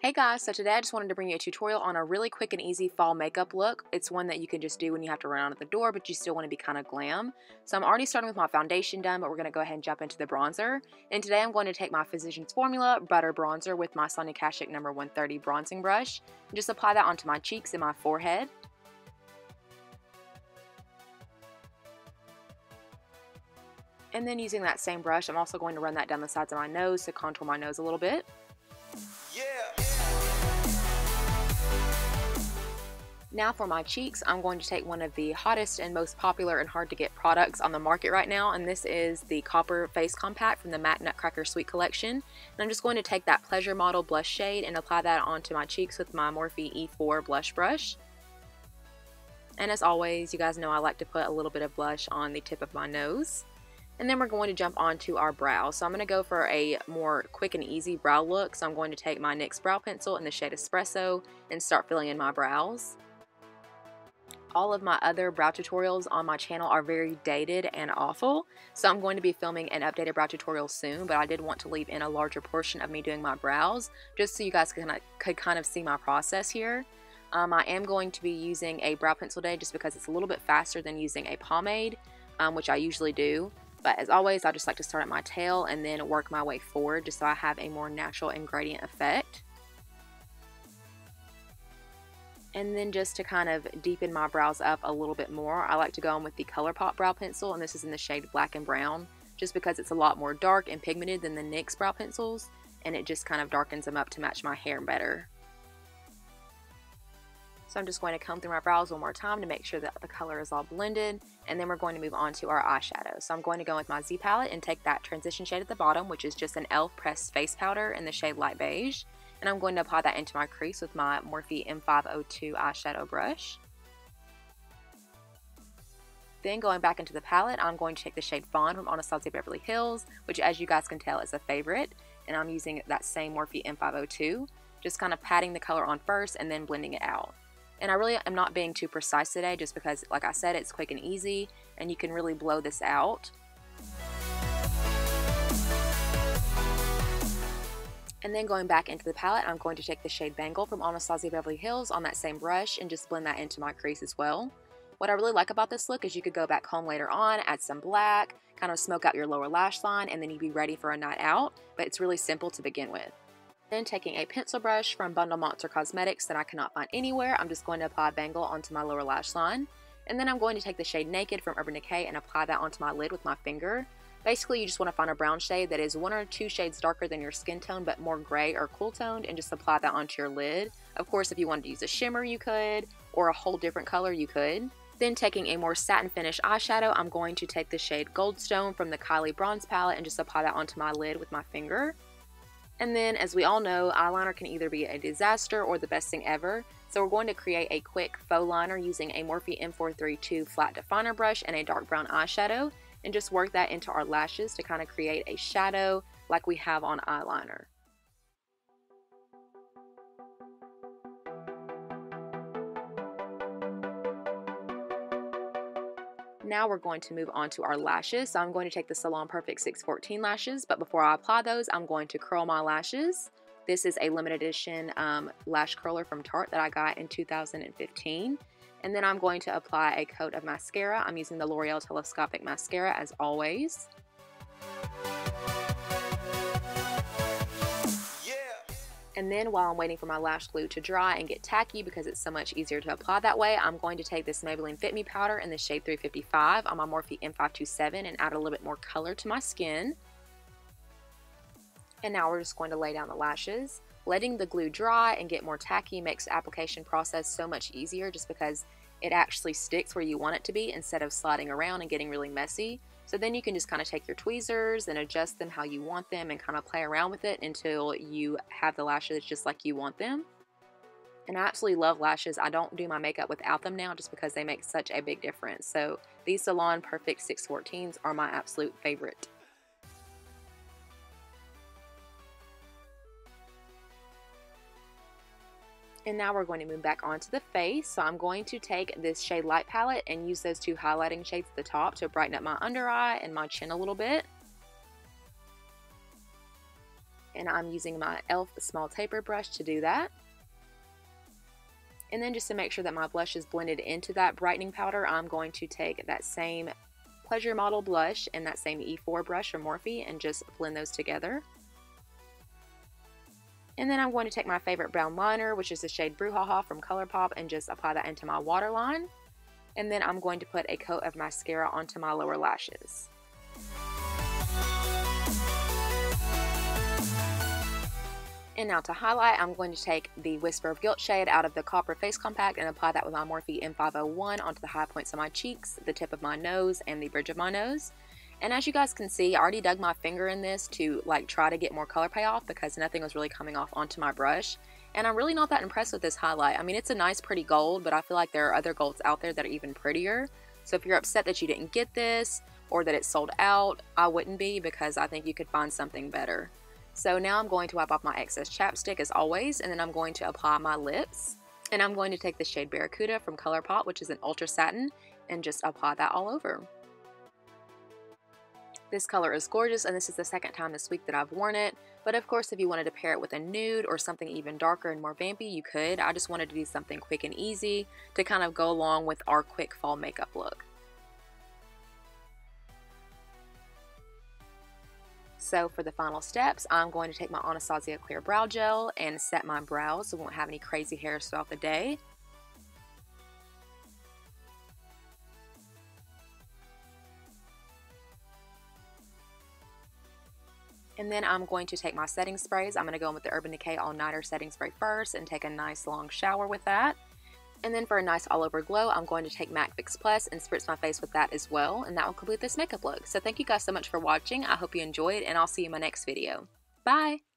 Hey guys, so today I just wanted to bring you a tutorial on a really quick and easy fall makeup look. It's one that you can just do when you have to run out of the door, but you still want to be kind of glam. So I'm already starting with my foundation done, but we're going to go ahead and jump into the bronzer. And today I'm going to take my Physicians Formula Butter Bronzer with my Sonia Kashuk number 130 bronzing brush and just apply that onto my cheeks and my forehead. And then using that same brush, I'm also going to run that down the sides of my nose to contour my nose a little bit. Now for my cheeks, I'm going to take one of the hottest and most popular and hard to get products on the market right now, and this is the Copper Face Compact from the MAC Nutcracker Sweet Collection. And I'm just going to take that Pleasure Model blush shade and apply that onto my cheeks with my Morphe E4 blush brush. And as always, you guys know I like to put a little bit of blush on the tip of my nose. And then we're going to jump onto our brow. So I'm going to go for a more quick and easy brow look. So I'm going to take my NYX brow pencil in the shade Espresso and start filling in my brows all of my other brow tutorials on my channel are very dated and awful. So I'm going to be filming an updated brow tutorial soon, but I did want to leave in a larger portion of me doing my brows, just so you guys could, could kind of see my process here. Um, I am going to be using a brow pencil today just because it's a little bit faster than using a pomade, um, which I usually do. But as always, I just like to start at my tail and then work my way forward just so I have a more natural and gradient effect. And then just to kind of deepen my brows up a little bit more, I like to go in with the ColourPop brow pencil, and this is in the shade Black and Brown, just because it's a lot more dark and pigmented than the NYX brow pencils, and it just kind of darkens them up to match my hair better. So I'm just going to comb through my brows one more time to make sure that the color is all blended, and then we're going to move on to our eyeshadow. So I'm going to go with my Z palette and take that transition shade at the bottom, which is just an e.l.f. pressed face powder in the shade Light Beige, and I'm going to apply that into my crease with my Morphe M502 eyeshadow brush. Then going back into the palette, I'm going to take the shade Fawn from Anastasia Beverly Hills, which as you guys can tell is a favorite, and I'm using that same Morphe M502, just kind of patting the color on first and then blending it out. And I really am not being too precise today just because, like I said, it's quick and easy, and you can really blow this out. And then going back into the palette, I'm going to take the shade Bengal from Anastasia Beverly Hills on that same brush and just blend that into my crease as well. What I really like about this look is you could go back home later on, add some black, kind of smoke out your lower lash line, and then you'd be ready for a night out, but it's really simple to begin with. Then taking a pencil brush from Bundle Monster Cosmetics that I cannot find anywhere, I'm just going to apply Bengal onto my lower lash line. And then I'm going to take the shade Naked from Urban Decay and apply that onto my lid with my finger. Basically, you just want to find a brown shade that is one or two shades darker than your skin tone, but more gray or cool toned, and just apply that onto your lid. Of course, if you wanted to use a shimmer, you could, or a whole different color, you could. Then taking a more satin finish eyeshadow, I'm going to take the shade Goldstone from the Kylie Bronze Palette and just apply that onto my lid with my finger. And then, as we all know, eyeliner can either be a disaster or the best thing ever. So we're going to create a quick faux liner using a Morphe M432 flat definer brush and a dark brown eyeshadow and just work that into our lashes to kind of create a shadow like we have on eyeliner. Now we're going to move on to our lashes. So I'm going to take the Salon Perfect 614 lashes, but before I apply those, I'm going to curl my lashes. This is a limited edition um, lash curler from Tarte that I got in 2015. And then I'm going to apply a coat of mascara. I'm using the L'Oreal Telescopic Mascara as always. And then while I'm waiting for my lash glue to dry and get tacky because it's so much easier to apply that way, I'm going to take this Maybelline Fit Me powder in the shade 355 on my Morphe M527 and add a little bit more color to my skin. And now we're just going to lay down the lashes. Letting the glue dry and get more tacky makes the application process so much easier just because it actually sticks where you want it to be instead of sliding around and getting really messy. So then you can just kind of take your tweezers and adjust them how you want them and kind of play around with it until you have the lashes just like you want them. And I absolutely love lashes. I don't do my makeup without them now just because they make such a big difference. So these Salon Perfect 614s are my absolute favorite. And now we're going to move back onto the face. So I'm going to take this shade light palette and use those two highlighting shades at the top to brighten up my under eye and my chin a little bit. And I'm using my e.l.f. small taper brush to do that. And then just to make sure that my blush is blended into that brightening powder, I'm going to take that same Pleasure Model blush and that same E4 brush from Morphe and just blend those together. And then I'm going to take my favorite brown liner, which is the shade Brew Haha from ColourPop, and just apply that into my waterline. And then I'm going to put a coat of mascara onto my lower lashes. And now to highlight, I'm going to take the Whisper of Gilt shade out of the Copper Face Compact and apply that with my Morphe M501 onto the high points of my cheeks, the tip of my nose, and the bridge of my nose. And as you guys can see, I already dug my finger in this to like try to get more color payoff because nothing was really coming off onto my brush. And I'm really not that impressed with this highlight. I mean, it's a nice pretty gold, but I feel like there are other golds out there that are even prettier. So if you're upset that you didn't get this or that it's sold out, I wouldn't be because I think you could find something better. So now I'm going to wipe off my excess chapstick as always, and then I'm going to apply my lips. And I'm going to take the shade Barracuda from ColourPop, which is an ultra satin, and just apply that all over. This color is gorgeous, and this is the second time this week that I've worn it. But of course, if you wanted to pair it with a nude or something even darker and more vampy, you could. I just wanted to do something quick and easy to kind of go along with our quick fall makeup look. So for the final steps, I'm going to take my Anastasia Clear Brow Gel and set my brows so I won't have any crazy hairs throughout the day. And then I'm going to take my setting sprays. I'm going to go in with the Urban Decay All Nighter Setting Spray first and take a nice long shower with that. And then for a nice all over glow, I'm going to take MAC Fix Plus and spritz my face with that as well. And that will complete this makeup look. So thank you guys so much for watching. I hope you enjoyed and I'll see you in my next video. Bye!